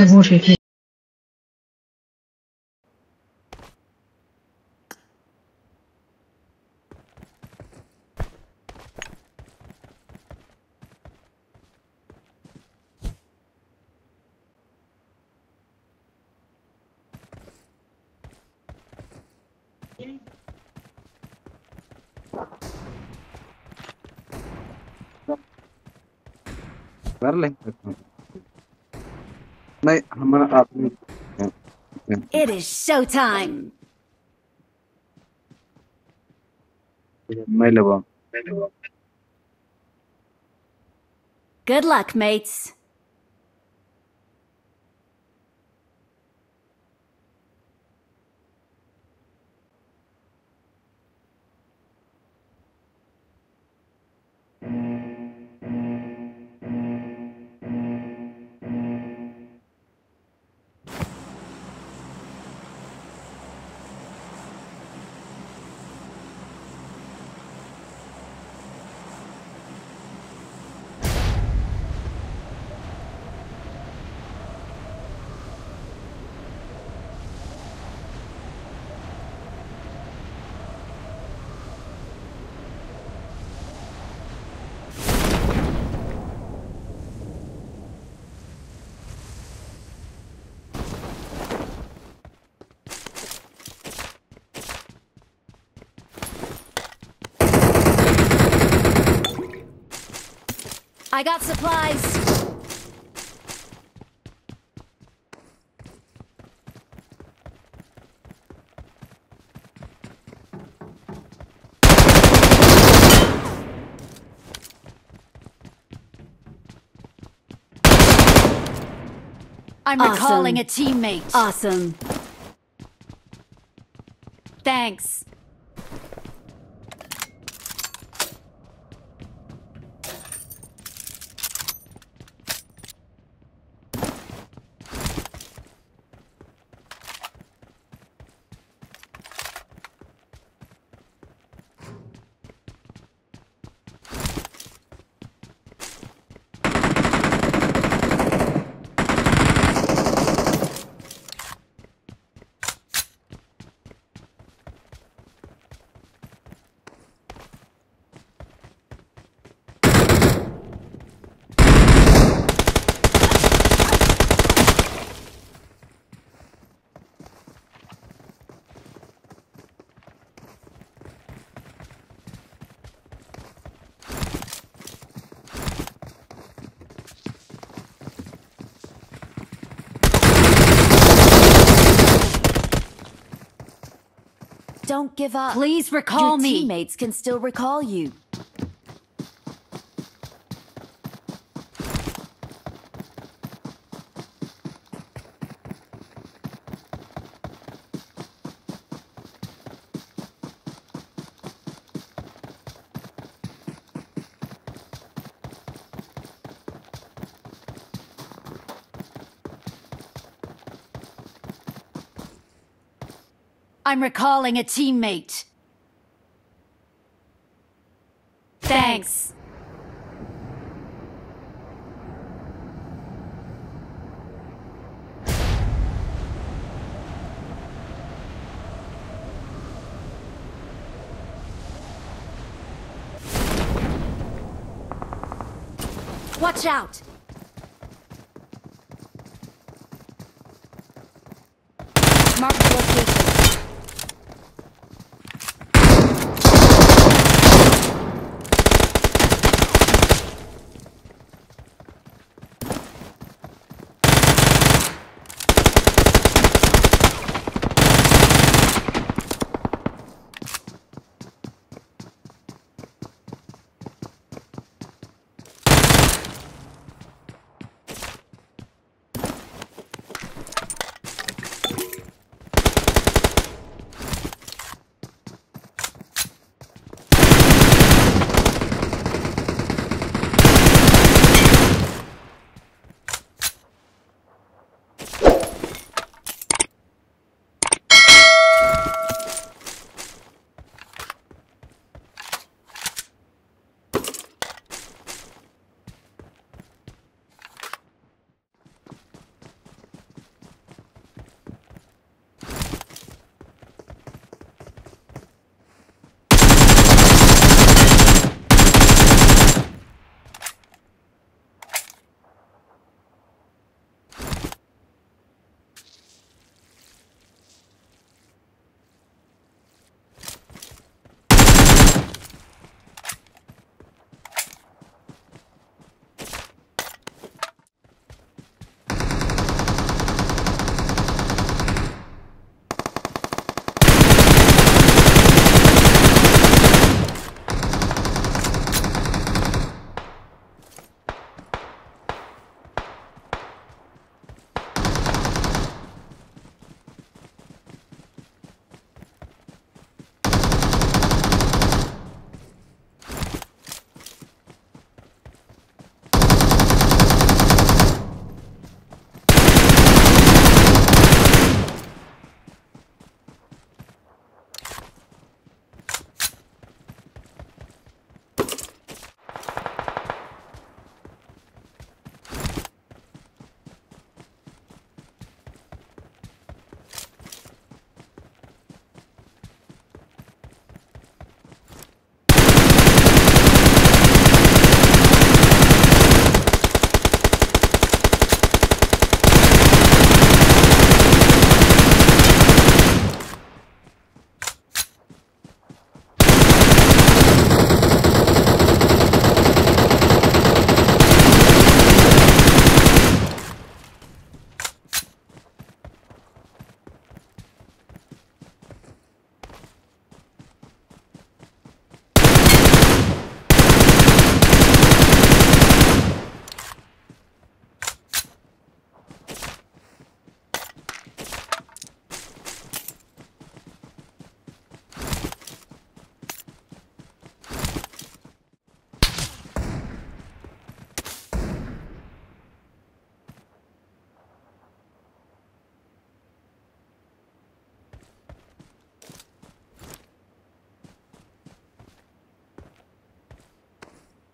questa voce che... Verla कर ले नहीं हमारा आदमी It is showtime. मैं लेवा Good luck, mates. I got supplies. I'm Awesome. recalling a teammate. Awesome. Thanks. Don't give up. Please recall Your me. teammates can still recall you. I'm recalling a teammate. Thanks. Watch out!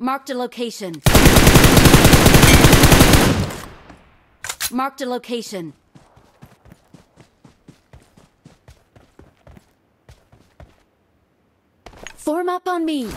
Marked a location. Marked a location. Form up on me.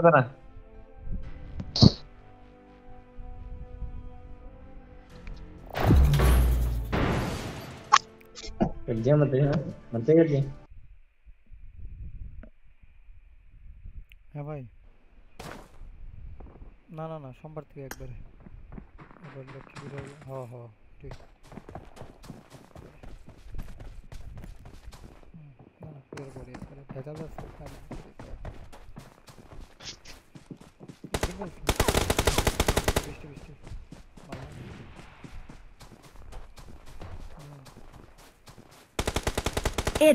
करताना গেছে মতে মতে গেছে হ্যাঁ ভাই না না না সোমবার থেকে একবারে এবার লক্ষ্মী পুজো হ হ ঠিক হুম, না না পুজোর পরে একবারে ভেজাল আছে It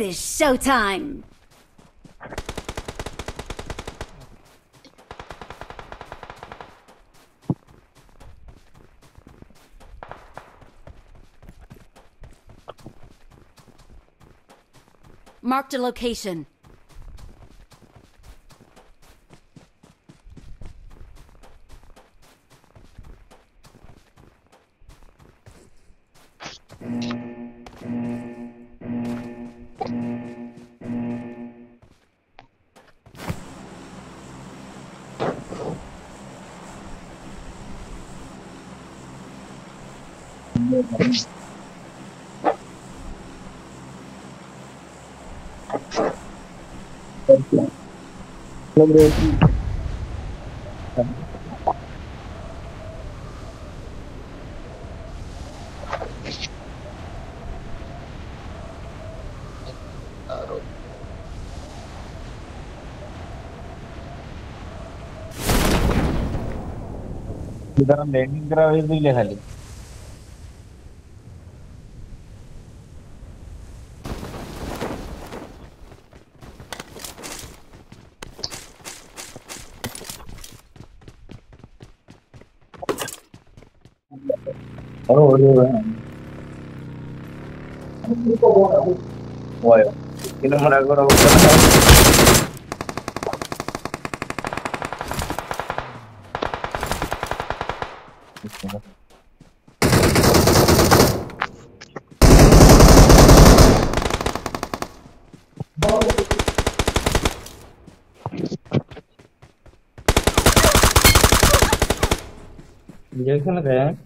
is showtime. Marked a location. जरा लँडिंग करावे दिले खाली 바로 월요일에 좋아요 이놈을 할 거라고 जैसे लग रहा है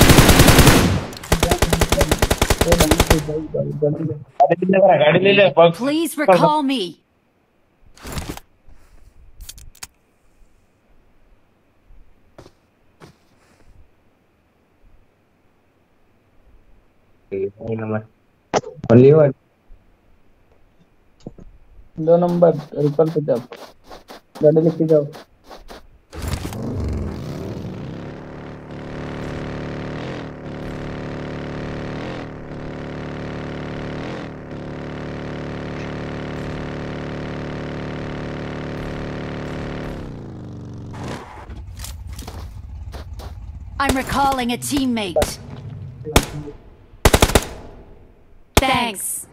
Please recall me. Only one दो नंबर रिकॉल पे जाओ गाड़ी लेके जाओ recalling a teammate. Thanks.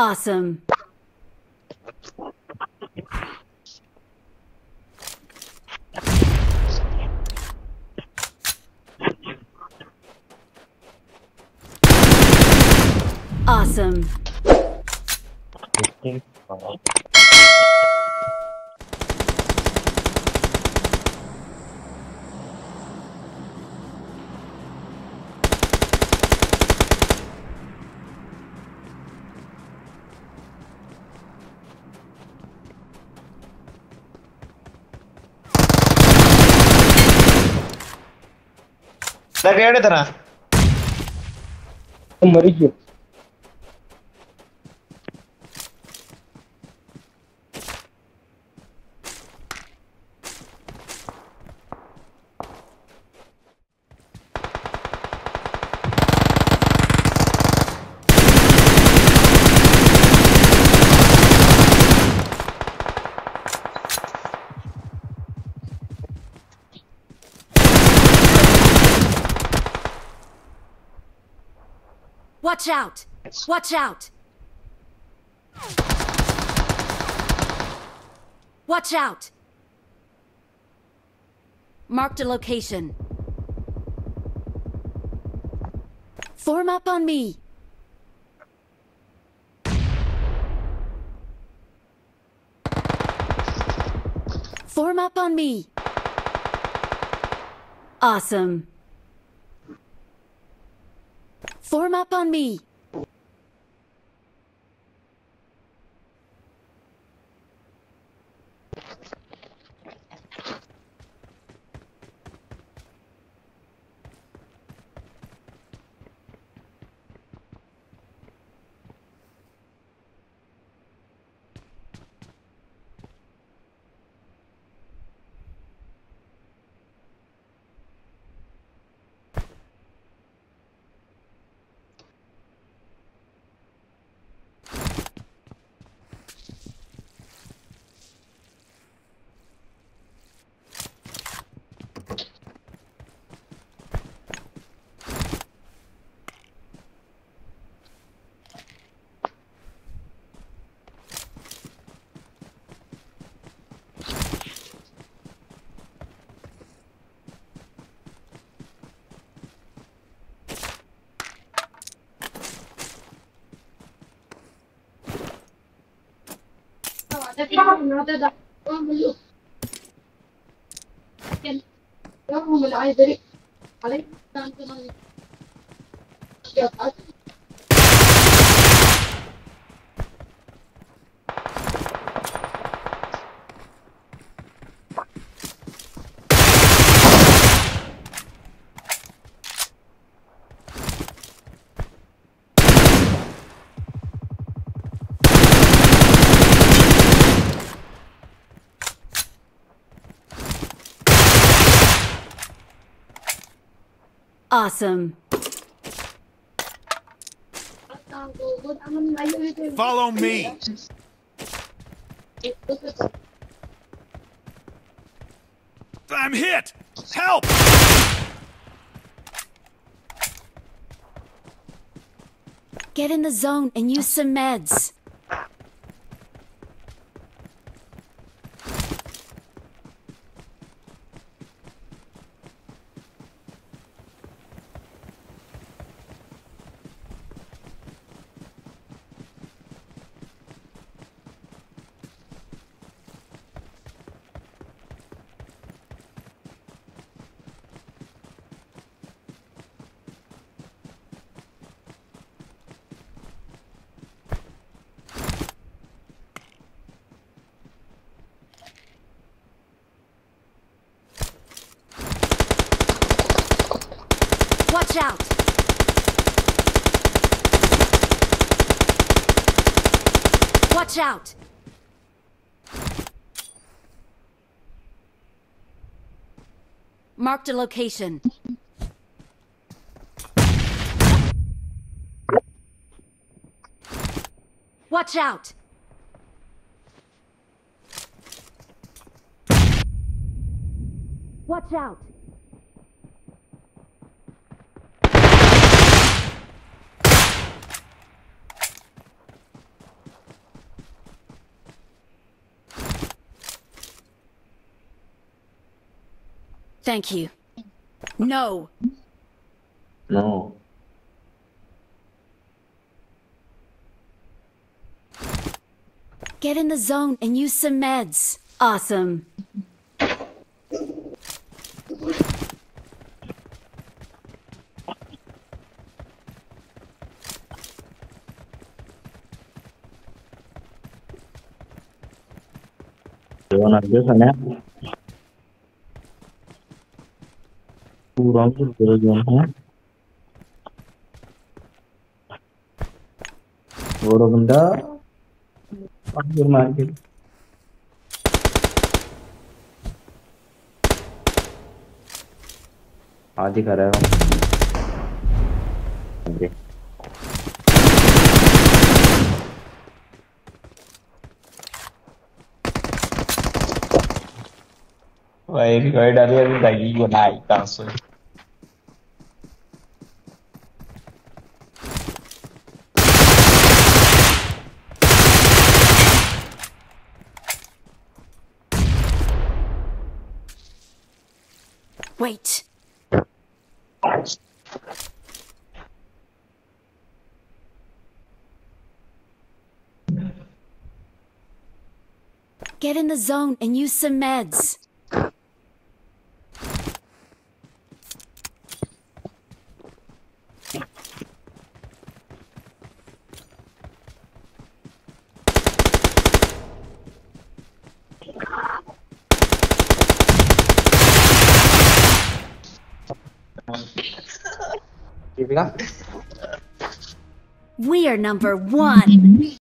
Awesome. Awesome. ನಾ ಹೇಳಿದನ Watch out! Watch out! Watch out! Marked a location. Form up on me. Form up on me. Awesome. Form up on me. يوم العيد عليك Awesome. Follow me. I'm hit. Help! Get in the zone and use some meds. Watch out! Watch out! Marked a location. Watch out! Watch out! Thank you. No. No. Get in the zone and use some meds. Awesome. Jangan ada sana. Kurang bomber göreceğim ha. Vurumda Bomber market आधी कर रहा हूँ वही कोई डर नहीं लगी बनाई कांसो Wait. Get in the zone and use some meds. We are number one.